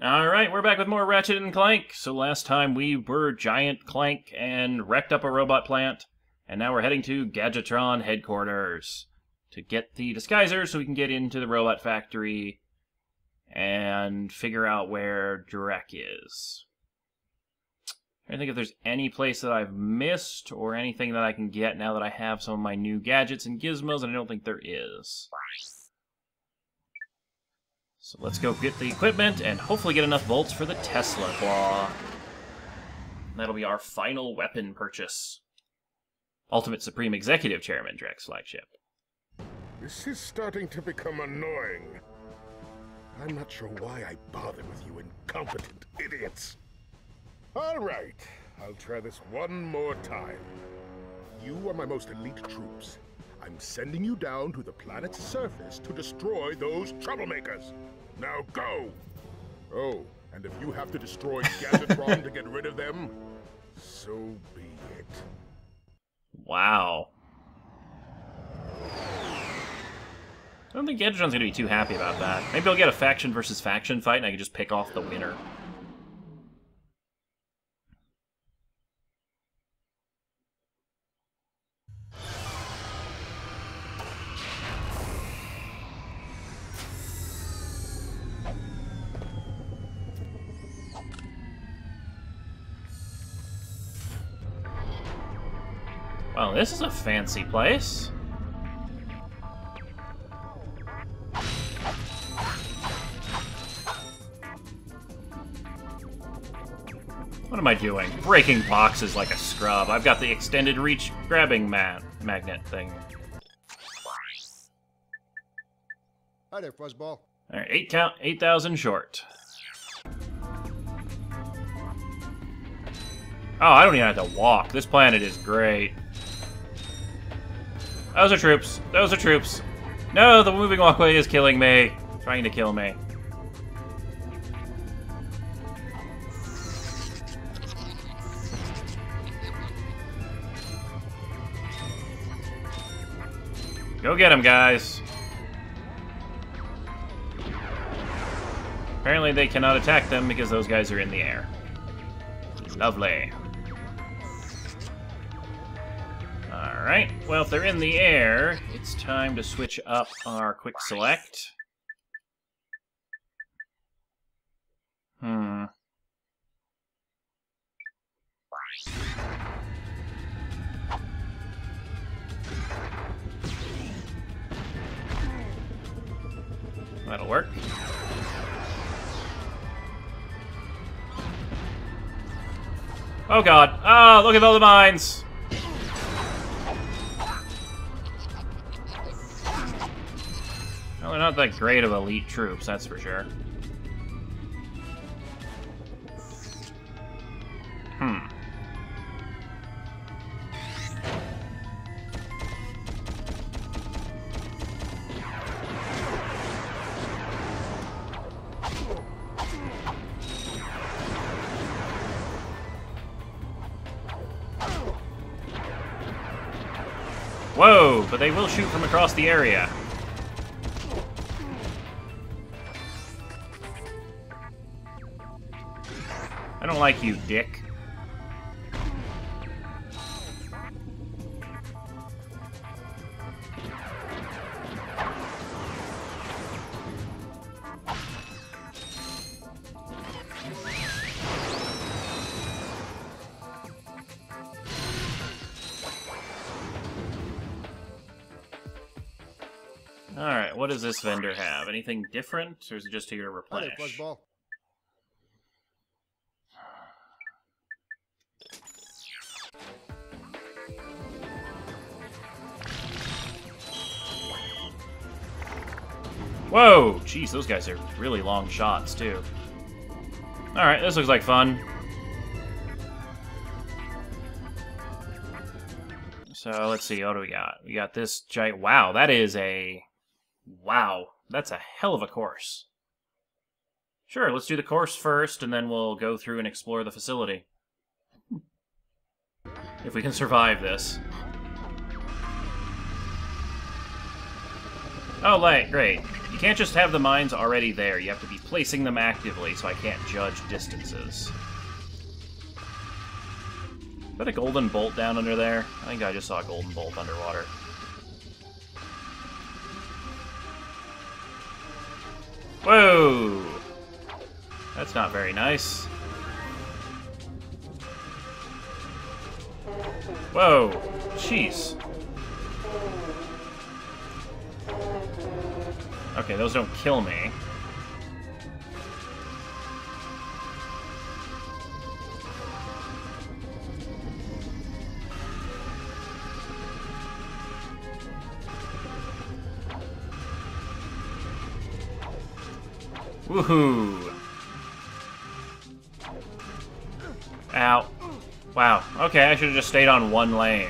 Alright, we're back with more Ratchet and Clank. So last time we were Giant Clank and wrecked up a robot plant, and now we're heading to Gadgetron headquarters to get the disguiser so we can get into the robot factory and figure out where Drek is. I think if there's any place that I've missed or anything that I can get now that I have some of my new gadgets and gizmos, and I don't think there is. So let's go get the equipment and hopefully get enough bolts for the Tesla Claw. That'll be our final weapon purchase. Ultimate Supreme Executive Chairman Drek's flagship. This is starting to become annoying. I'm not sure why I bother with you incompetent idiots. All right, I'll try this one more time. You are my most elite troops. I'm sending you down to the planet's surface to destroy those troublemakers. Now go! Oh, and if you have to destroy Gadgetron to get rid of them, so be it. Wow. I don't think Gadgetron's gonna be too happy about that. Maybe I'll get a faction versus faction fight and I can just pick off the winner. Well, this is a fancy place. What am I doing? Breaking boxes like a scrub. I've got the extended reach grabbing ma magnet thing. Hi there, Fuzzball. Alright, eight count, 8,000 short. Oh, I don't even have to walk. This planet is great. Those are troops. Those are troops. No, the moving walkway is killing me. Trying to kill me. Go get him, guys. Apparently they cannot attack them because those guys are in the air. Lovely. Alright, well if they're in the air, it's time to switch up our quick select. Hmm. That'll work. Oh god. Oh, look at all the mines! That great of elite troops, that's for sure. Hmm. Whoa, but they will shoot from across the area. Don't like you, dick. Alright, what does this vendor have? Anything different, or is it just here to replenish? Whoa! Jeez, those guys are really long shots, too. Alright, this looks like fun. So, let's see, what do we got? We got this giant... Wow, that is a... Wow, that's a hell of a course. Sure, let's do the course first, and then we'll go through and explore the facility. If we can survive this. Oh, right, great. You can't just have the mines already there. You have to be placing them actively, so I can't judge distances. Is that a golden bolt down under there? I think I just saw a golden bolt underwater. Whoa! That's not very nice. Whoa! Jeez. Okay, those don't kill me. Woohoo! Ow. Wow. Okay, I should have just stayed on one lane.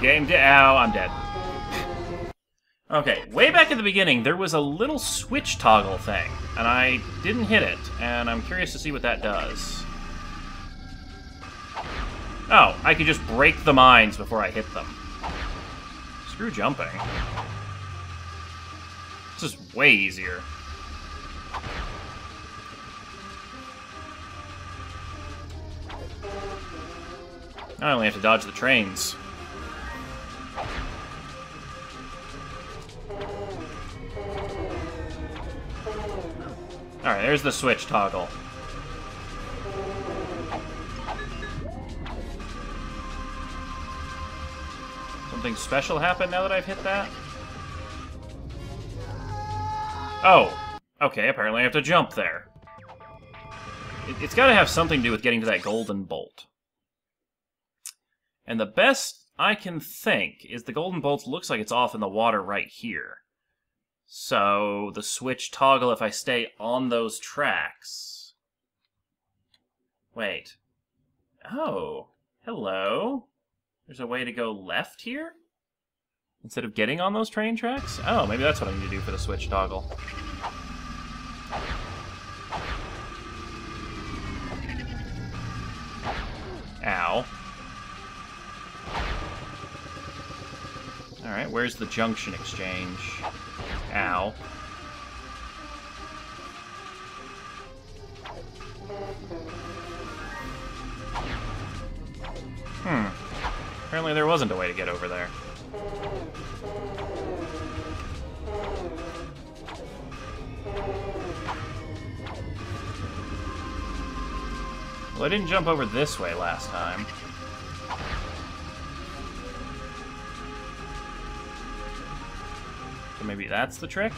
Game. Ow, I'm dead. Okay, way back at the beginning, there was a little switch toggle thing, and I didn't hit it, and I'm curious to see what that does. Oh, I could just break the mines before I hit them. Screw jumping. This is way easier. I only have to dodge the trains. Alright, there's the switch toggle. Something special happened now that I've hit that? Oh, okay, apparently I have to jump there. It, it's gotta have something to do with getting to that golden bolt. And the best I can think is the golden bolt looks like it's off in the water right here. So the switch toggle if I stay on those tracks. Wait. Oh, hello. There's a way to go left here? Instead of getting on those train tracks? Oh, maybe that's what I need to do for the switch toggle. Ow. Alright, where's the junction exchange? Ow. Hmm. Apparently there wasn't a way to get over there. Well, I didn't jump over this way last time. Maybe that's the trick?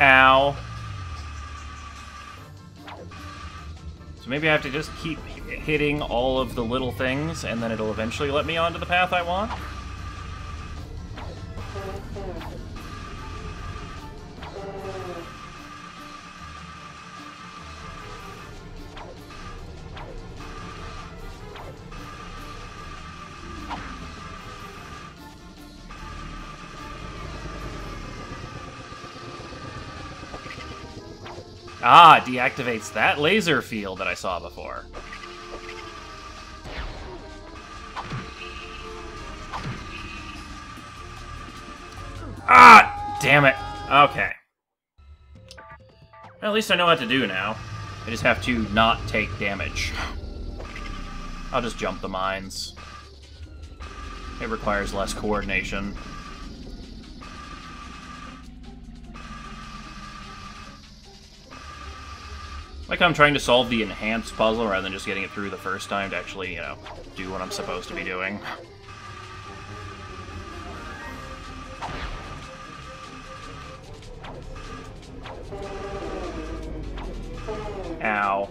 Ow. So maybe I have to just keep hitting all of the little things, and then it'll eventually let me onto the path I want? Deactivates that laser field that I saw before. Ah! Damn it. Okay. Well, at least I know what to do now. I just have to not take damage. I'll just jump the mines. It requires less coordination. Like I'm trying to solve the enhanced puzzle rather than just getting it through the first time to actually, you know, do what I'm supposed to be doing. Ow.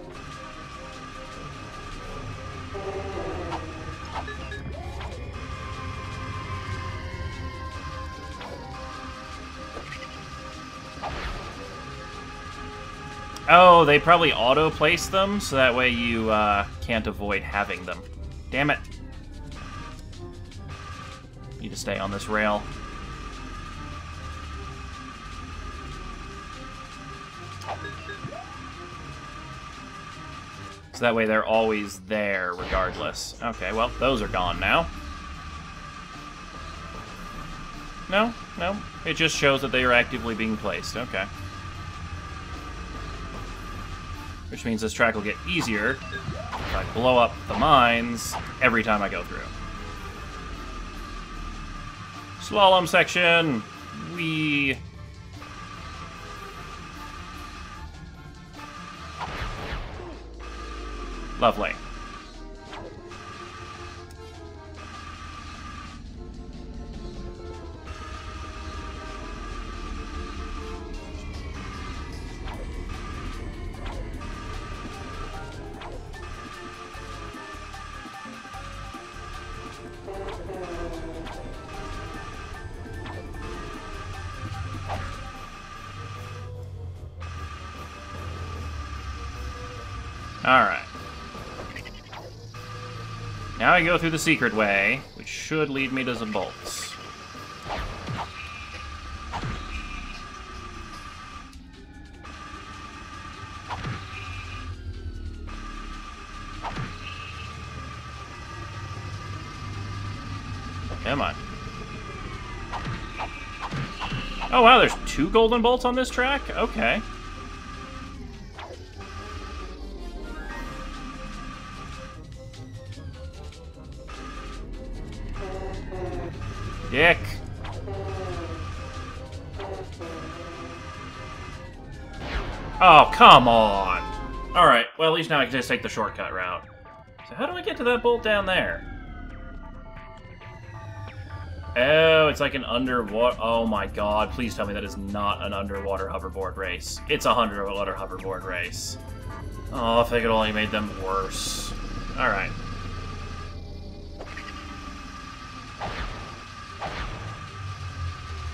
Oh, they probably auto-place them, so that way you uh, can't avoid having them. Damn it. Need to stay on this rail. So that way they're always there regardless. Okay, well, those are gone now. No, no. It just shows that they are actively being placed. Okay. Which means this track will get easier if I blow up the mines every time I go through. Slalom section! We Lovely. Alright. Now I go through the secret way, which should lead me to the bolts. Come on. Oh wow, there's two golden bolts on this track? Okay. Come on. Alright, well, at least now I can just take the shortcut route. So how do I get to that bolt down there? Oh, it's like an underwater... Oh my god, please tell me that is not an underwater hoverboard race. It's a underwater hoverboard race. Oh, if they could only made them worse. Alright.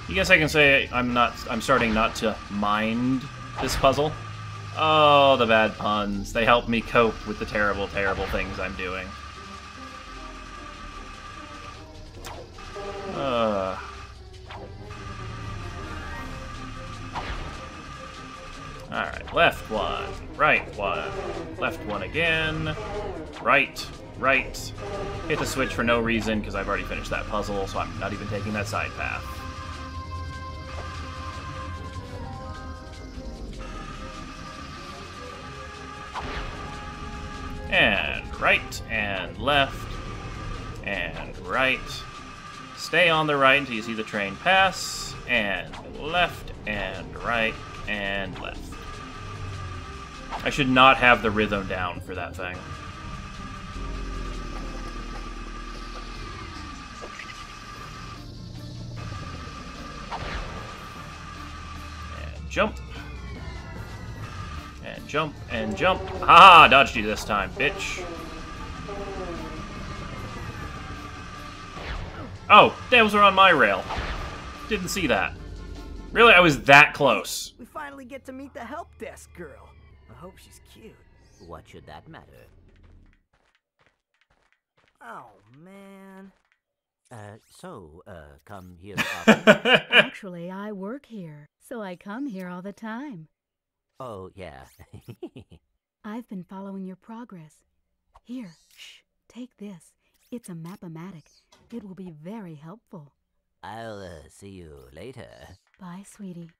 I guess I can say I'm not. I'm starting not to mind this puzzle. Oh, the bad puns. They help me cope with the terrible, terrible things I'm doing. Uh. Alright, left one, right one, left one again, right, right. Hit the switch for no reason because I've already finished that puzzle, so I'm not even taking that side path. Left, and right. Stay on the right until you see the train pass, and left, and right, and left. I should not have the rhythm down for that thing. And jump. And jump, and jump. Ah, dodged you this time, bitch. Oh, those were on my rail. Didn't see that. Really, I was that close. We finally get to meet the help desk girl. I hope she's cute. What should that matter? Oh, man. Uh, so, uh, come here often? Actually, I work here, so I come here all the time. oh, yeah. I've been following your progress. Here, shh, take this. It's a map-o-matic. It will be very helpful. I'll, uh, see you later. Bye, sweetie.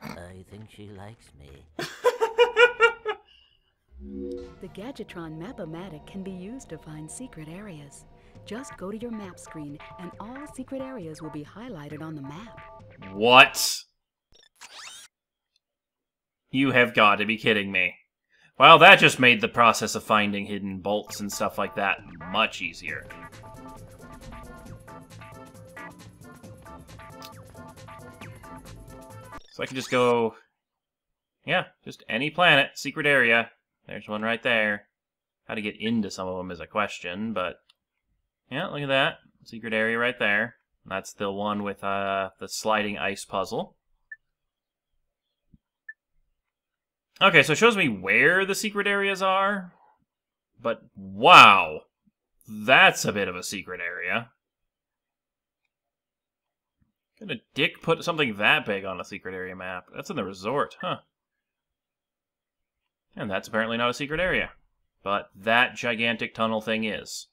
I think she likes me. The Gadgetron Map-O-Matic can be used to find secret areas. Just go to your map screen, and all secret areas will be highlighted on the map. What? You have got to be kidding me. Well, that just made the process of finding hidden bolts and stuff like that much easier. So I can just go... Yeah, just any planet, secret area. There's one right there. How to get into some of them is a question, but... Yeah, look at that. Secret area right there. That's the one with uh, the sliding ice puzzle. Okay, so it shows me where the secret areas are. But wow, that's a bit of a secret area. Could a dick put something that big on a secret area map? That's in the resort, huh? And that's apparently not a secret area. But that gigantic tunnel thing is.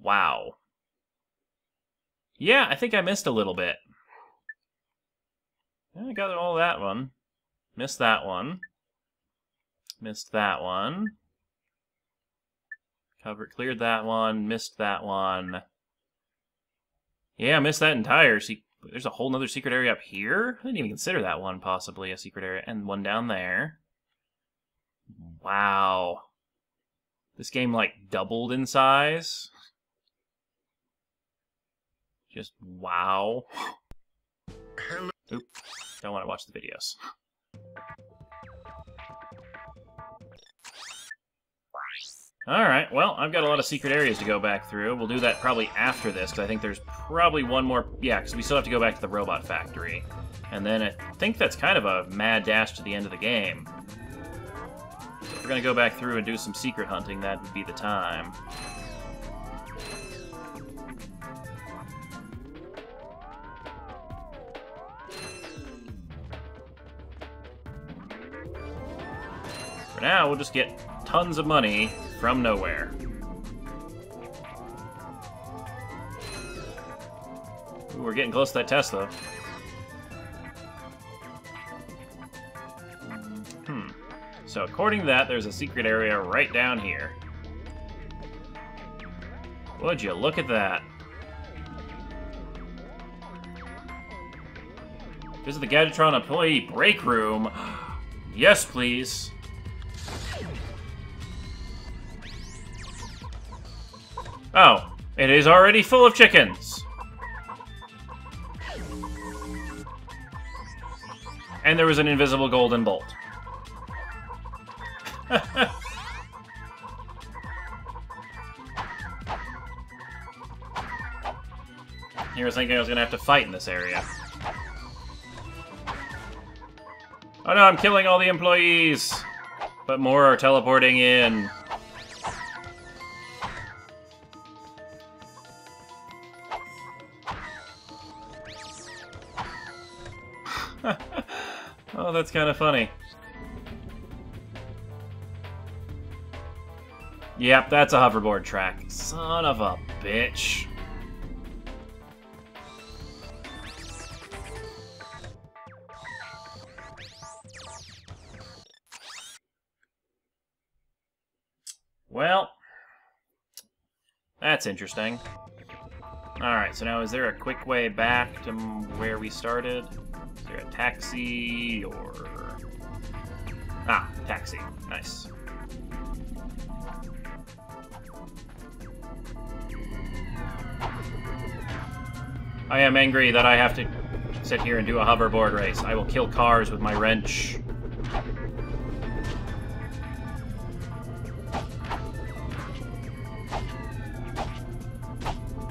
Wow. Yeah, I think I missed a little bit. Yeah, I got all that one. Missed that one. Missed that one. Covered, cleared that one. Missed that one. Yeah, I missed that entire secret. There's a whole nother secret area up here? I didn't even consider that one possibly a secret area. And one down there. Wow. This game, like, doubled in size. Just wow. Oop. Don't want to watch the videos. Alright, well, I've got a lot of secret areas to go back through. We'll do that probably after this, because I think there's probably one more... Yeah, because we still have to go back to the robot factory. And then I think that's kind of a mad dash to the end of the game. If we're going to go back through and do some secret hunting, that would be the time. For now, we'll just get tons of money from nowhere. Ooh, we're getting close to that test, though. Hmm. So according to that, there's a secret area right down here. Would you look at that? Visit the Gadgetron employee break room. yes, please. Oh, it is already full of chickens. And there was an invisible golden bolt. You were thinking I was gonna have to fight in this area. Oh no, I'm killing all the employees! But more are teleporting in. oh, that's kind of funny. Yep, that's a hoverboard track. Son of a bitch. Well, that's interesting. Alright, so now is there a quick way back to where we started? Taxi or... Ah, taxi. Nice. I am angry that I have to sit here and do a hoverboard race. I will kill cars with my wrench.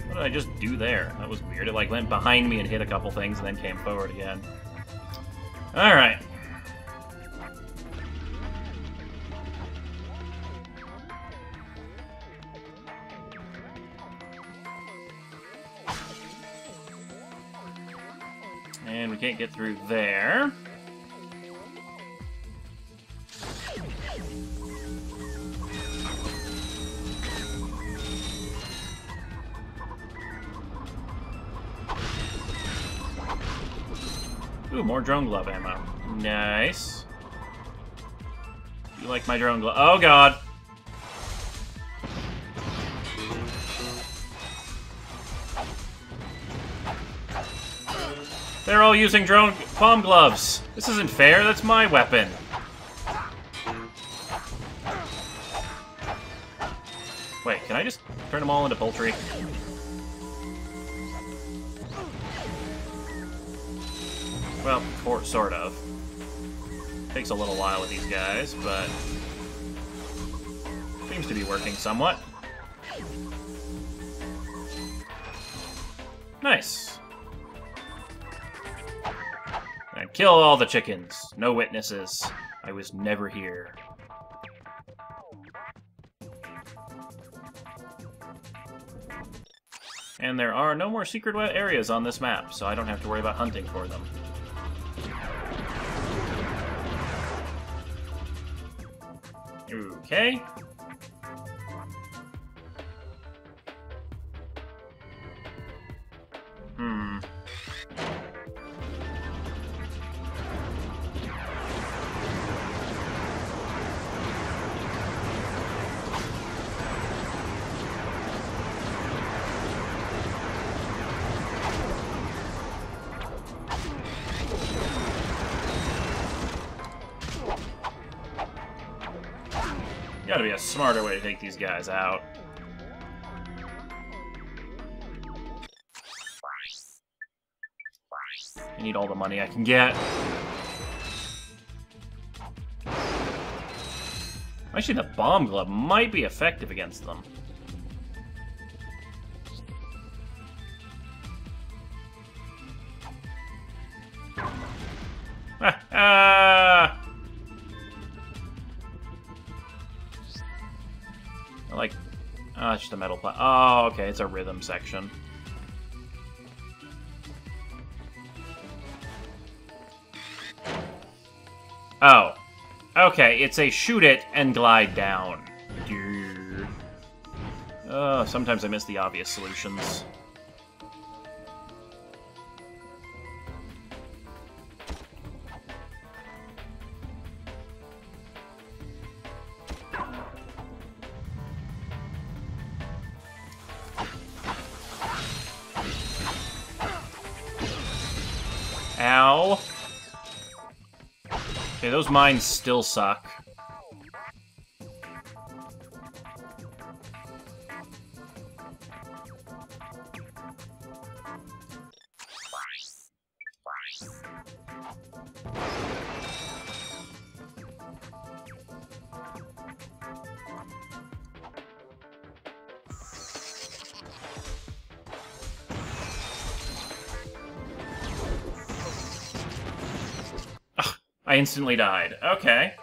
What did I just do there? That was weird. It like went behind me and hit a couple things and then came forward again. Alright. And we can't get through there. Ooh, more drone glove ammo. Nice. You like my drone glove? Oh god. They're all using drone palm gloves. This isn't fair. That's my weapon. Wait, can I just turn them all into poultry? Well, for, sort of. Takes a little while with these guys, but seems to be working somewhat. Nice. I kill all the chickens. No witnesses. I was never here. And there are no more secret areas on this map, so I don't have to worry about hunting for them. Okay. Gotta be a smarter way to take these guys out. I need all the money I can get. Actually, the bomb glove might be effective against them. Oh, it's just a metal plat. Oh, okay, it's a rhythm section. Oh. Okay, it's a shoot it and glide down. Uh, sometimes I miss the obvious solutions. Okay, those mines still suck. I instantly died. Okay.